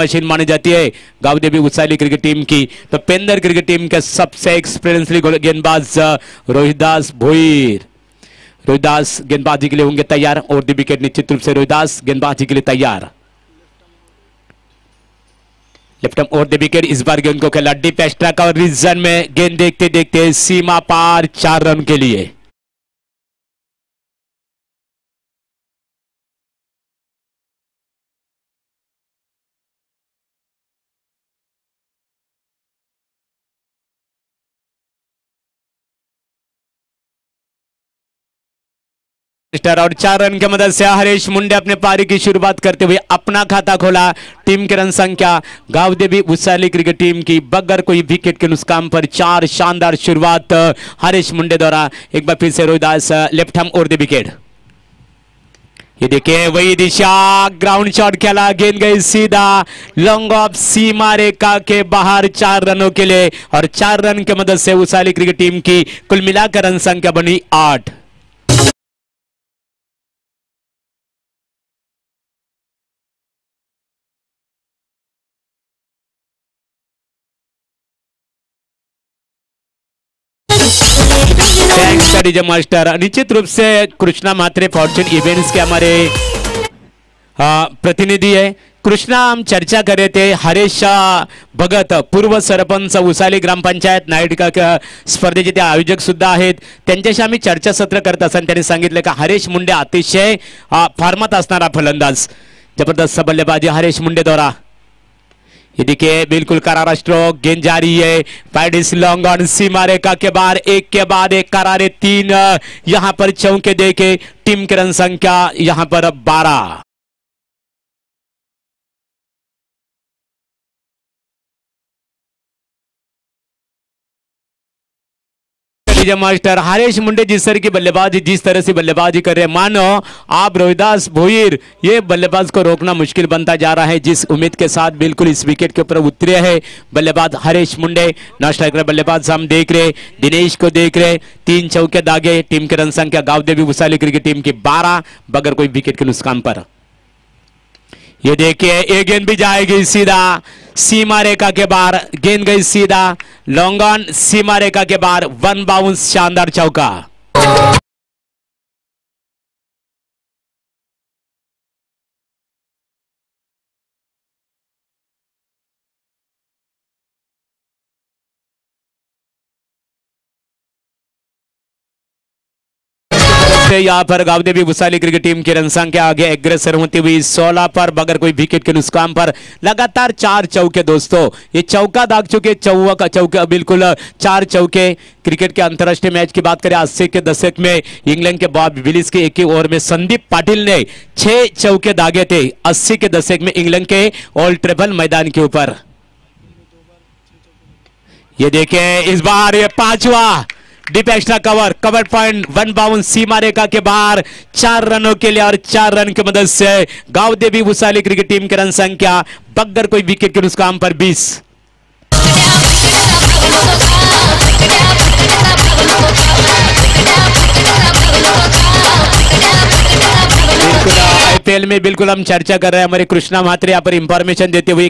Machine मानी जाती है। गाँव देवी उत्साही क्रिकेट टीम की। तो पेंदर क्रिकेट टीम के सबसे एक्सपीरियंसली गेंदबाज रोहिदास भोईर। रोहिदास गेंदबाजी के लिए होंगे तैयार और दी विकेट निश्चित रूप से रोहिदास गेंदबाजी के लिए तैयार। लेफ़्ट आर्म और दी विकेट इस बार गेंद को खेला। डीप एक्स्ट्रा और रीजन में गेंद देखते देखते सीमा पार चार रन के लिए। स्टार और चार रन की मदद से हरीश मुंडे अपने पारी की शुरुआत करते हुए अपना खाता खोला। टीम की रन संख्या गाँव देवी उत्साही क्रिकेट टीम की बगैर कोई विकेट के नुकसान पर चार शानदार शुरुआत, हरीश मुंडे द्वारा। एक बार फिर से रोहिदास लेफ़्ट हैम और दी विकेट। ये देखिए, वही दिशा ग्राउंड शॉट खेला गेंद गई सीधा। लॉन्ग ऑफ़ सीमा रेखा के बाहर चार रनों के लिए। और चार रन की मदद से उसाली क्रिकेट टीम की कुल मिलाकर रन संख्या बनी आठ। थैंक्स डीजे मास्टर निश्चित रूप से कृष्णा मात्रे फॉर्चून इवेंट्स के हमारे प्रतिनिधि है कृष्णा हम चर्चा कर रहे थे हरेश भगत पूर्व सरपंच उसाली ग्रामपंचायत नाईटका स्पर्धेचे ते आयोजक सुद्धा आहेत त्यांच्याशी आम्ही चर्चासत्र करत असताना त्यांनी सांगितलं का हरेश मुंडे अतिशय फार्मात असणारा फलंदाज जबरदस्त बल्लेबाजी हरेश मुंडे द्वारा देखिए बिल्कुल करारा स्ट्रोक गेंद जारी है। पैडिस लॉन्ग ऑन सीमा रेखा के बाहर एक के बाद एक करारे तीन, यहाँ पर चौके देखे, टीम के रन संख्या यहाँ पर बारह। लीजिए मास्टर। हरेश मुंडे जिस तरह की बल्लेबाजी, जिस तरह से बल्लेबाजी कर रहे मानो, आप रोहिदास भोईर, ये बल्लेबाज को रोकना मुश्किल बनता जा रहा है, जिस उम्मीद के साथ बिल्कुल इस विकेट के ऊपर उतरे हैं। बल्लेबाज हरेश मुंडे, नाश्ता कर बल्लेबाज हम देख रहे दिनेश को देख रहे तीन चौके दागे, टीम की रन संख्या गाँव देवी उसाली क्रिकेट टीम की बारह, बगैर कोई विकेट के नुकसान पर। ये देखिए, ये गेंद भी जाएगी सीधा सीमा रेखा के बाहर, गेंद गई सीधा, लॉन्ग ऑन सीमा रेखा के बाहर, वन बाउंस शानदार चौका। से यहाँ पर गावदेवी भुसाली क्रिकेट टीम की रन संख्या आगे एग्रेसर होती हुई 16 पर बगैर कोई विकेट के नुकसान पर लगातार चार चौके दोस्तों। ये चौका दाग चुके चौका चौका, बिल्कुल चार चौके। क्रिकेट के अंतर्राष्ट्रीय मैच की बात करें अस्सी के दशक में इंग्लैंड के बॉब विलिस के एक ही ओवर में संदीप पाटिल ने छह चौके दागे थे, अस्सी के दशक में इंग्लैंड के ऑल ट्रेबल मैदान के ऊपर। ये देखें, इस बार ये पांचवा deep extra cover cover point one bound सीमा रेखा के बाहर, चार रनों के लिए और चार रन की मदद से गाँव देवी भूसाली क्रिकेट टीम की रन संख्या बगैर कोई विकेट के नुकसान पर बीस। आईपीएल में बिल्कुल हम चर्चा कर रहे हैं, हमारे कृष्णा महात्रे यहाँ पर इंफॉर्मेशन देते हुए